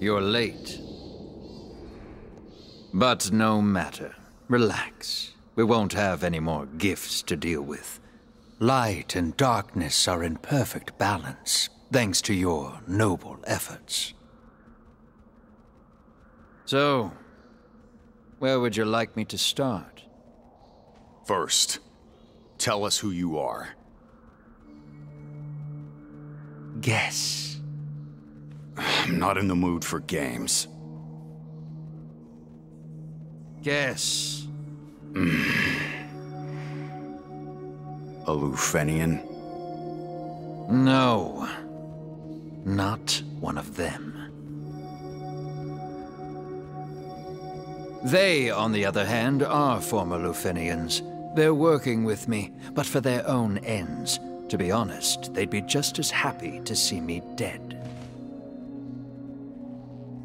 You're late. But no matter. Relax. We won't have any more gifts to deal with. Light and darkness are in perfect balance, thanks to your noble efforts. So, where would you like me to start? First, tell us who you are. Guess. I'm not in the mood for games. Guess. Hmm. A Lufenian? No. Not one of them. They, on the other hand, are former Lufenians. They're working with me, but for their own ends. To be honest, they'd be just as happy to see me dead.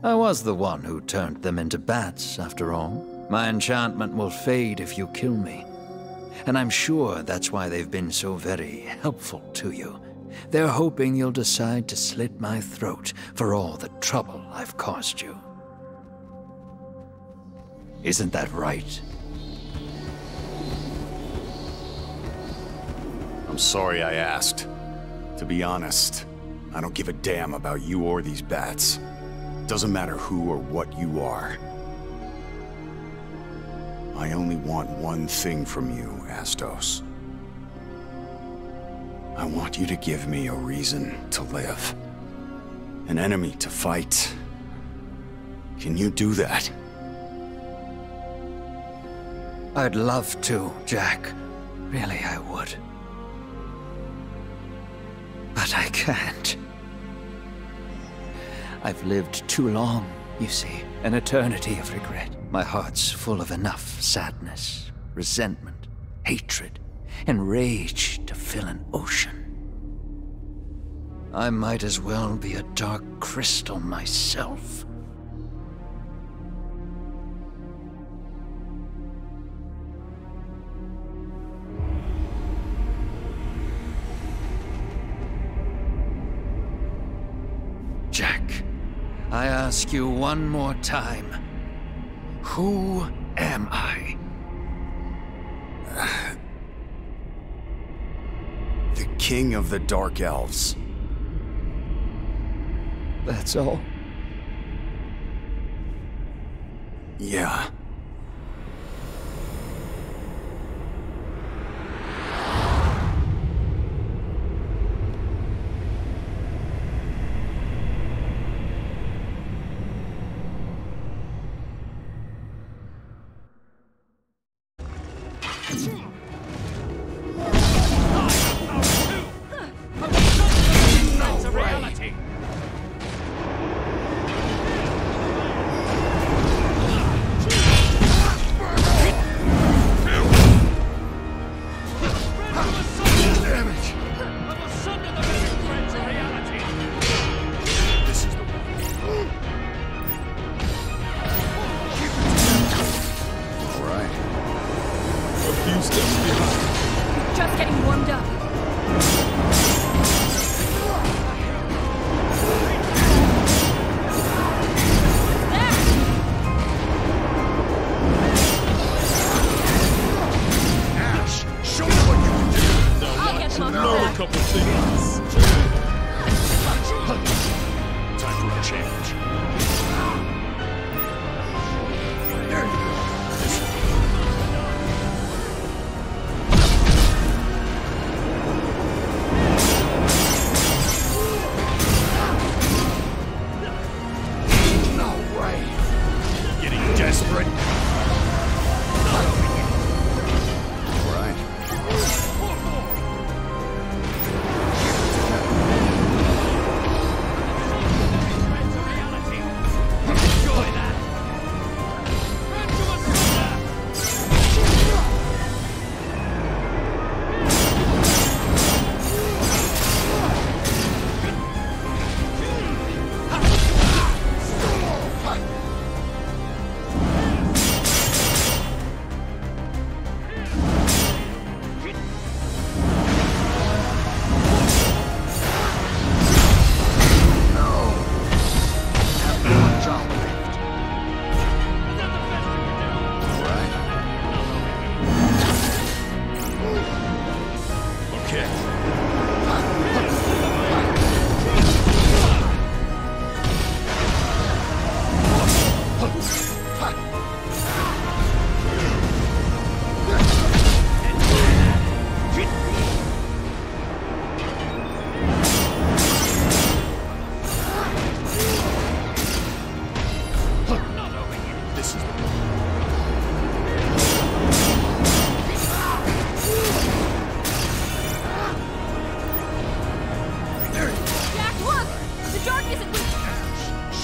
I was the one who turned them into bats, after all. My enchantment will fade if you kill me. And I'm sure that's why they've been so very helpful to you. They're hoping you'll decide to slit my throat for all the trouble I've caused you. Isn't that right? I'm sorry I asked. To be honest, I don't give a damn about you or these bats. Doesn't matter who or what you are. I only want one thing from you, Astos. I want you to give me a reason to live. An enemy to fight. Can you do that? I'd love to, Jack. Really, I would. But I can't. I've lived too long, you see. An eternity of regret. My heart's full of enough sadness, resentment, hatred, and rage to fill an ocean. I might as well be a dark crystal myself. Ask you one more time. Who am I? The King of the Dark Elves. That's all. Yeah. Just getting warmed up. Ash, show me what you can do. I'll a couple things.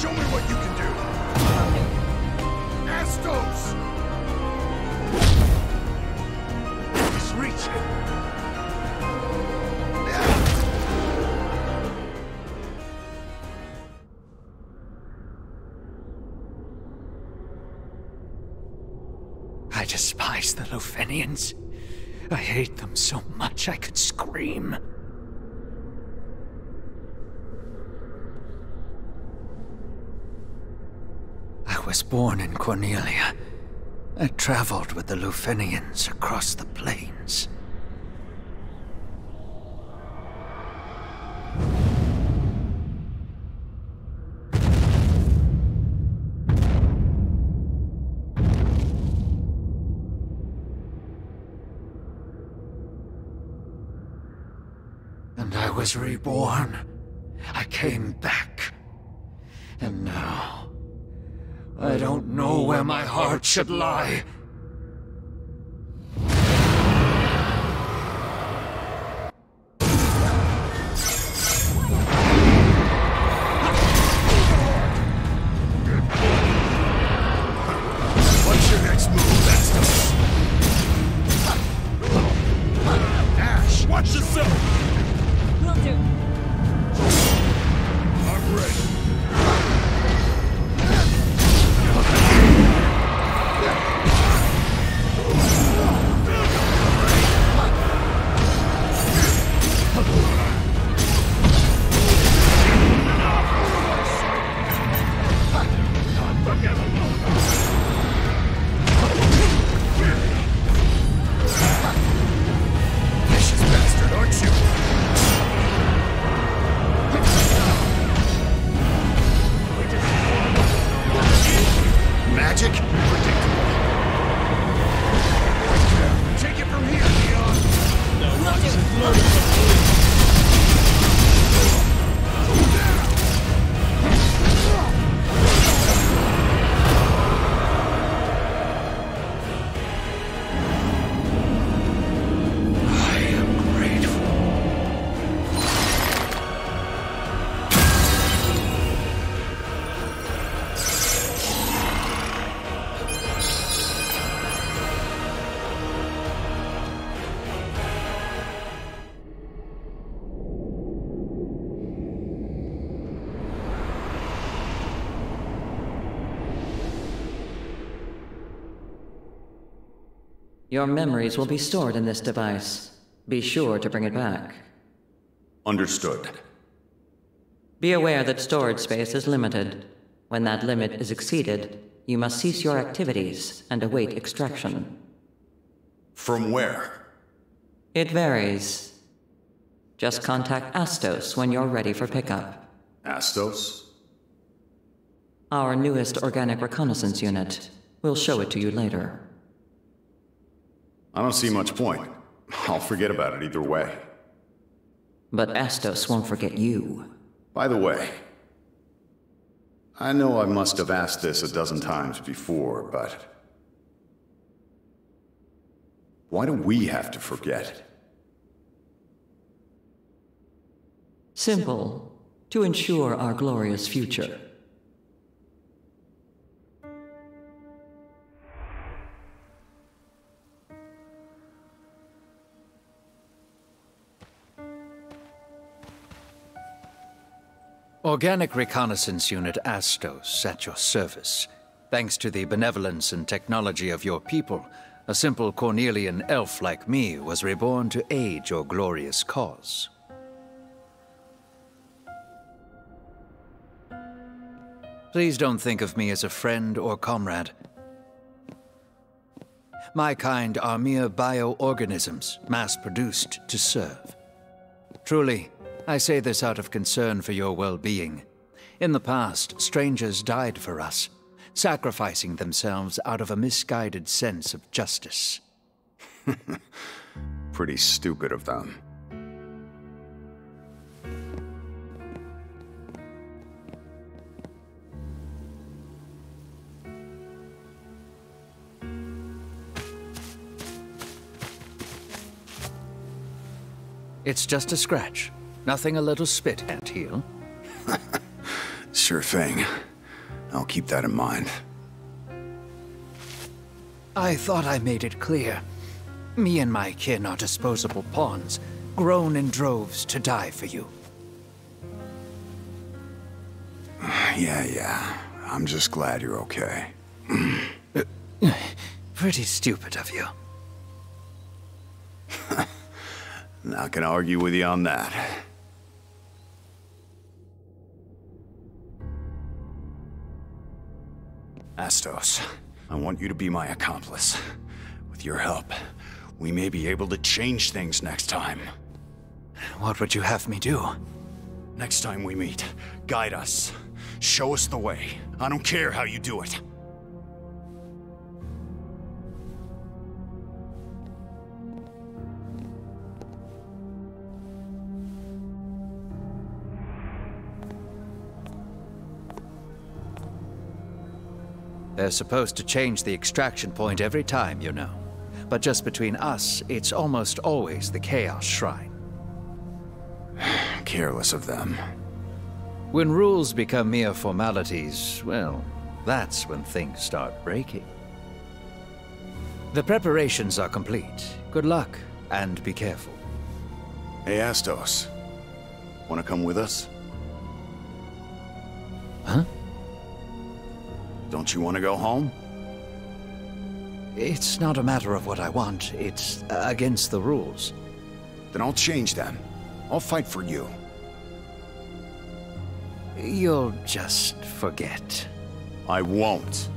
Show me what you can do! Astos! He's reaching. I despise the Lufenians. I hate them so much I could scream. Was born in Cornelia. I traveled with the Lufenians across the plains. And I was reborn. I came back. And now... I don't know where my heart should lie. Your memories will be stored in this device. Be sure to bring it back. Understood. Be aware that storage space is limited. When that limit is exceeded, you must cease your activities and await extraction. From where? It varies. Just contact Astos when you're ready for pickup. Astos? Our newest organic reconnaissance unit. We'll show it to you later. I don't see much point. I'll forget about it either way. But Astos won't forget you. By the way, I know I must have asked this a dozen times before, but. Why do we have to forget? Simple. To ensure our glorious future. Organic Reconnaissance Unit Astos at your service. Thanks to the benevolence and technology of your people, a simple Cornelian elf like me was reborn to aid your glorious cause. Please don't think of me as a friend or comrade. My kind are mere bioorganisms, mass produced to serve. Truly, I say this out of concern for your well being. In the past, strangers died for us, sacrificing themselves out of a misguided sense of justice. Pretty stupid of them. It's just a scratch. Nothing a little spit can't heal. Sure thing. I'll keep that in mind. I thought I made it clear. Me and my kin are disposable pawns, grown in droves to die for you. Yeah, yeah. I'm just glad you're okay. Pretty stupid of you. Not gonna argue with you on that. Astos, I want you to be my accomplice. With your help, we may be able to change things next time. What would you have me do? Next time we meet, guide us. Show us the way. I don't care how you do it. They're supposed to change the extraction point every time, you know. But just between us, it's almost always the Chaos Shrine. Careless of them. When rules become mere formalities, well, that's when things start breaking. The preparations are complete. Good luck, and be careful. Hey, Astos. Wanna come with us? Don't you want to go home? It's not a matter of what I want, it's against the rules. Then I'll change them. I'll fight for you. You'll just forget. I won't.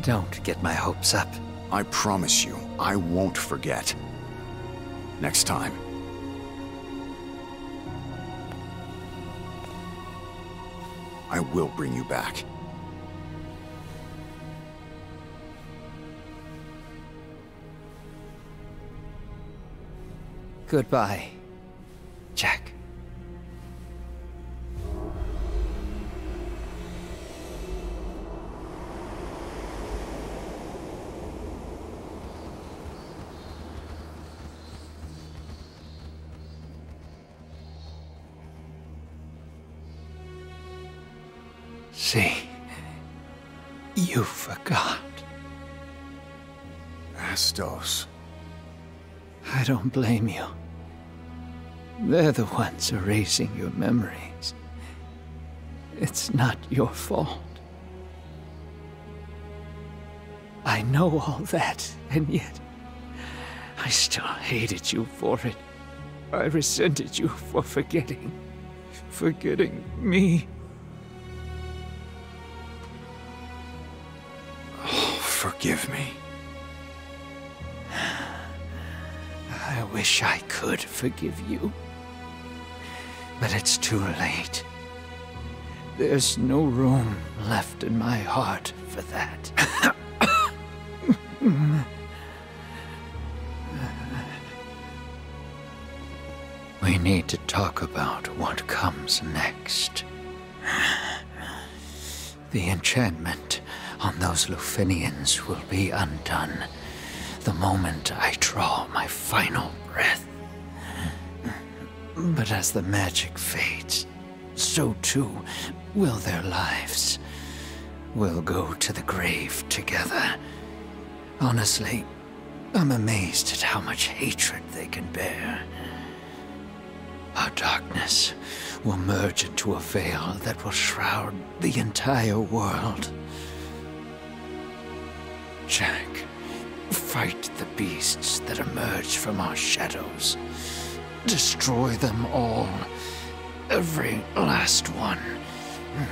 Don't get my hopes up. I promise you, I won't forget. Next time. I will bring you back. Goodbye, See, you forgot. Astos. I don't blame you. They're the ones erasing your memories. It's not your fault. I know all that, and yet I still hated you for it. I resented you for forgetting. Forgetting me. Forgive me. I wish I could forgive you. But it's too late. There's no room left in my heart for that. we need to talk about what comes next. The enchantment on those Lufenians will be undone the moment I draw my final breath. But as the magic fades, so too will their lives. We'll go to the grave together. Honestly, I'm amazed at how much hatred they can bear. Our darkness will merge into a veil that will shroud the entire world. Jack, fight the beasts that emerge from our shadows. Destroy them all. Every last one. Hmm.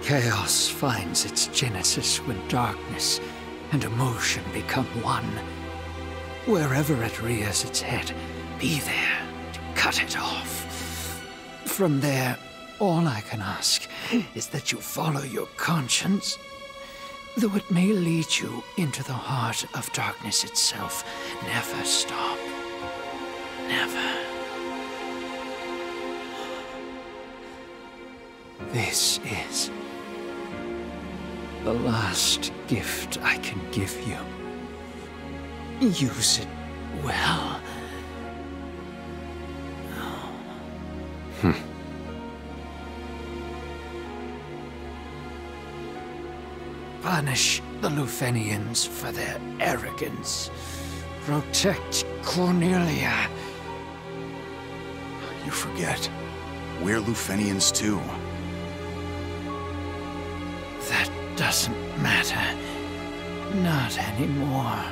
Chaos finds its genesis when darkness and emotion become one. Wherever it rears its head, be there to cut it off. From there, all I can ask is that you follow your conscience. Though it may lead you into the heart of darkness itself, never stop. Never. This is the last gift I can give you. Use it well, hmm. Punish the Lufenians for their arrogance. Protect Cornelia. You forget. We're Lufenians too. That doesn't matter. Not anymore.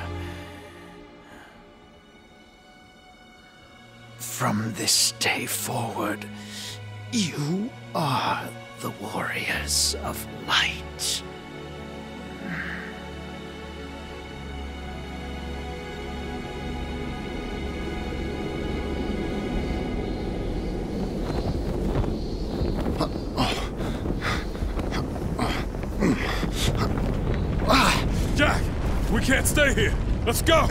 From this day forward, you are the warriors of light. Here. Let's go.